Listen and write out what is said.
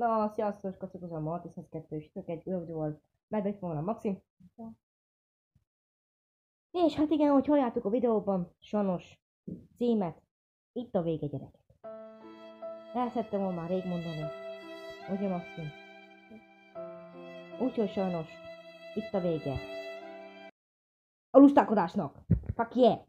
Na, sziasztok, kacok az a Marti 102 és tök egy videóval medvegy volna Maxim. És hát igen, hogy halljátok a videóban, sajnos címet, itt a vége gyerekek. El szerettem volna már rég mondani, ugye Maxim? Úgyhogy sajnos, itt a vége. A lustákodásnak! Fuck yeah!